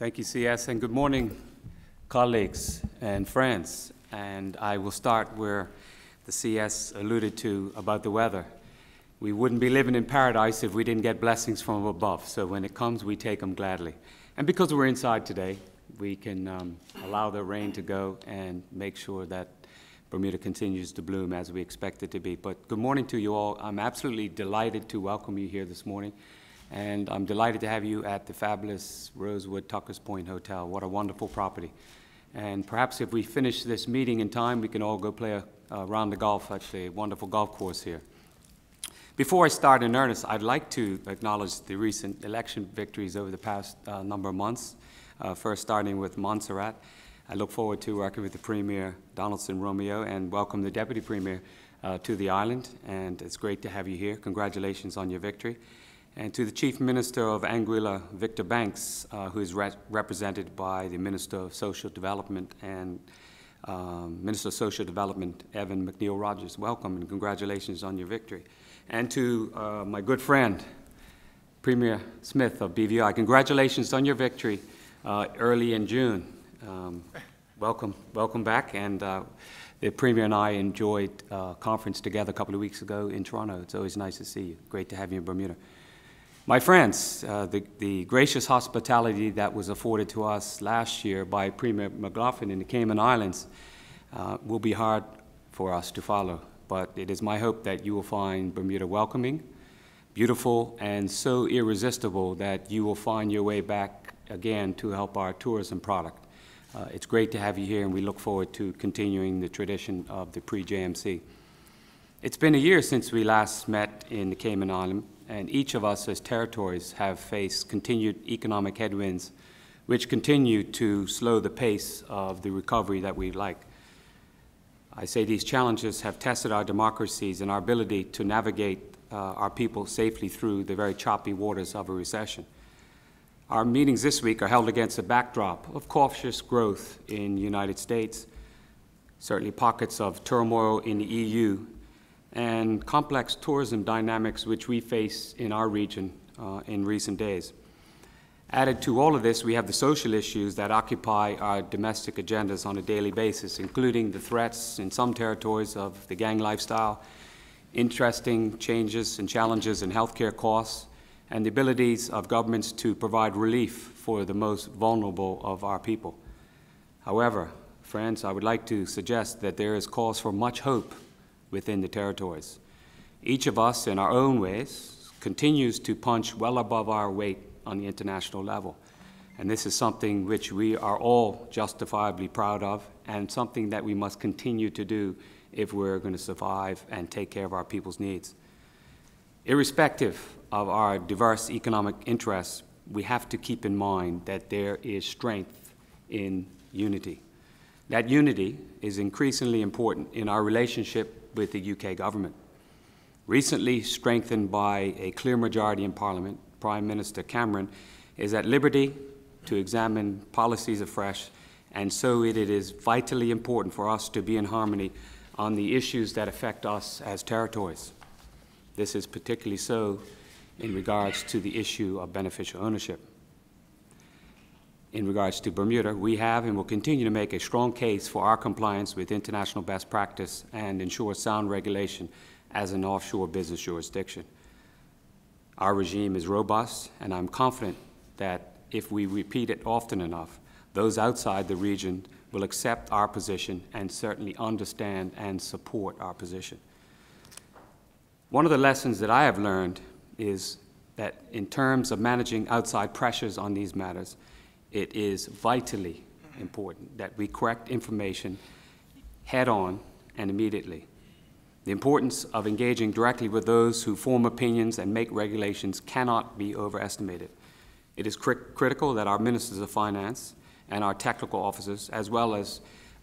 Thank you, CS, and good morning, colleagues and friends. And I will start where the CS alluded to about the weather. We wouldn't be living in paradise if we didn't get blessings from above. So when it comes, we take them gladly. And because we're inside today, we can um, allow the rain to go and make sure that Bermuda continues to bloom as we expect it to be. But good morning to you all. I'm absolutely delighted to welcome you here this morning. And I'm delighted to have you at the fabulous Rosewood Tuckers Point Hotel. What a wonderful property. And perhaps if we finish this meeting in time, we can all go play a, a round of golf at the wonderful golf course here. Before I start in earnest, I'd like to acknowledge the recent election victories over the past uh, number of months. Uh, first, starting with Montserrat. I look forward to working with the Premier, Donaldson Romeo, and welcome the Deputy Premier uh, to the island. And it's great to have you here. Congratulations on your victory and to the Chief Minister of Anguilla, Victor Banks, uh, who is re represented by the Minister of Social Development and um, Minister of Social Development, Evan McNeil Rogers. Welcome and congratulations on your victory. And to uh, my good friend, Premier Smith of BVI, congratulations on your victory uh, early in June. Um, welcome, welcome back. And uh, the Premier and I enjoyed a uh, conference together a couple of weeks ago in Toronto. It's always nice to see you. Great to have you in Bermuda. My friends, uh, the, the, gracious hospitality that was afforded to us last year by Premier McLaughlin in the Cayman Islands uh, will be hard for us to follow. But it is my hope that you will find Bermuda welcoming, beautiful, and so irresistible that you will find your way back again to help our tourism product. Uh, it's great to have you here, and we look forward to continuing the tradition of the pre-JMC. It's been a year since we last met in the Cayman Islands and each of us as territories have faced continued economic headwinds which continue to slow the pace of the recovery that we'd like. I say these challenges have tested our democracies and our ability to navigate uh, our people safely through the very choppy waters of a recession. Our meetings this week are held against a backdrop of cautious growth in the United States, certainly pockets of turmoil in the EU and complex tourism dynamics which we face in our region uh, in recent days. Added to all of this, we have the social issues that occupy our domestic agendas on a daily basis, including the threats in some territories of the gang lifestyle, interesting changes and challenges in healthcare costs, and the abilities of governments to provide relief for the most vulnerable of our people. However, friends, I would like to suggest that there is cause for much hope within the territories. Each of us, in our own ways, continues to punch well above our weight on the international level. And this is something which we are all justifiably proud of and something that we must continue to do if we're going to survive and take care of our people's needs. Irrespective of our diverse economic interests, we have to keep in mind that there is strength in unity. That unity is increasingly important in our relationship with the UK government. Recently strengthened by a clear majority in Parliament, Prime Minister Cameron is at liberty to examine policies afresh, and so it is vitally important for us to be in harmony on the issues that affect us as territories. This is particularly so in regards to the issue of beneficial ownership in regards to Bermuda, we have and will continue to make a strong case for our compliance with international best practice and ensure sound regulation as an offshore business jurisdiction. Our regime is robust, and I'm confident that if we repeat it often enough, those outside the region will accept our position and certainly understand and support our position. One of the lessons that I have learned is that in terms of managing outside pressures on these matters, it is vitally important that we correct information head on and immediately. The importance of engaging directly with those who form opinions and make regulations cannot be overestimated. It is cri critical that our ministers of finance and our technical officers, as well as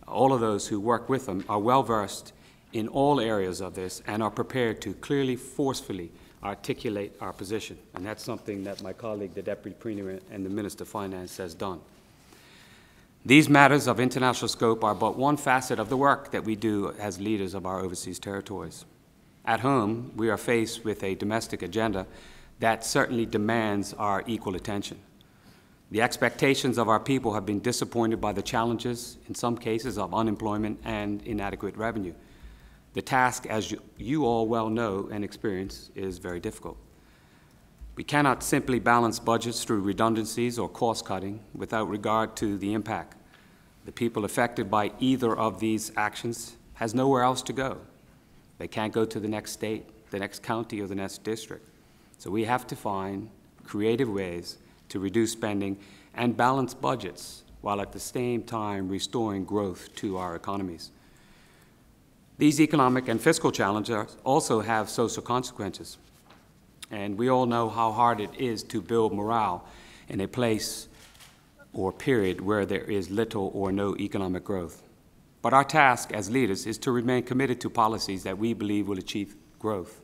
all of those who work with them, are well versed in all areas of this and are prepared to clearly, forcefully articulate our position. And that's something that my colleague, the Deputy Premier and the Minister of Finance has done. These matters of international scope are but one facet of the work that we do as leaders of our overseas territories. At home, we are faced with a domestic agenda that certainly demands our equal attention. The expectations of our people have been disappointed by the challenges, in some cases, of unemployment and inadequate revenue. The task, as you, all well know and experience, is very difficult. We cannot simply balance budgets through redundancies or cost cutting without regard to the impact. The people affected by either of these actions has nowhere else to go. They can't go to the next state, the next county, or the next district. So we have to find creative ways to reduce spending and balance budgets while at the same time restoring growth to our economies. These economic and fiscal challenges also have social consequences. And we all know how hard it is to build morale in a place or period where there is little or no economic growth. But our task as leaders is to remain committed to policies that we believe will achieve growth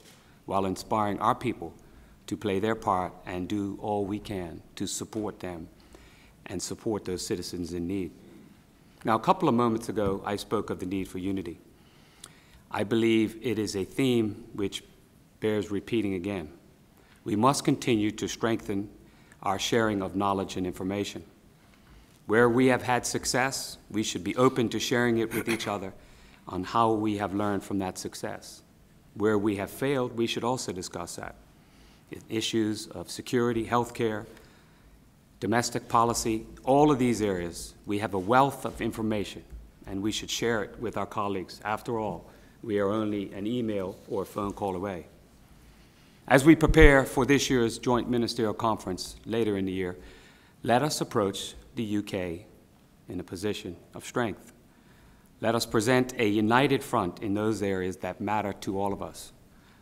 while inspiring our people to play their part and do all we can to support them and support those citizens in need. Now, a couple of moments ago, I spoke of the need for unity. I believe it is a theme which bears repeating again. We must continue to strengthen our sharing of knowledge and information. Where we have had success, we should be open to sharing it with each other on how we have learned from that success. Where we have failed, we should also discuss that. Issues of security, healthcare, domestic policy, all of these areas, we have a wealth of information, and we should share it with our colleagues. After all, we are only an email or a phone call away. As we prepare for this year's Joint Ministerial Conference later in the year, let us approach the UK in a position of strength. Let us present a united front in those areas that matter to all of us.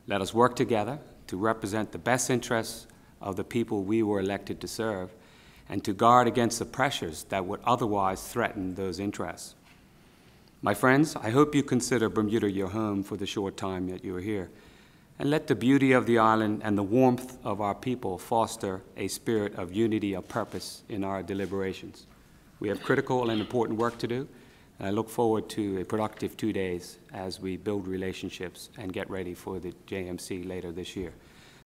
Let us work together to represent the best interests of the people we were elected to serve and to guard against the pressures that would otherwise threaten those interests. My friends, I hope you consider Bermuda your home for the short time that you are here, and let the beauty of the island and the warmth of our people foster a spirit of unity of purpose in our deliberations. We have critical and important work to do, and I look forward to a productive two days as we build relationships and get ready for the JMC later this year.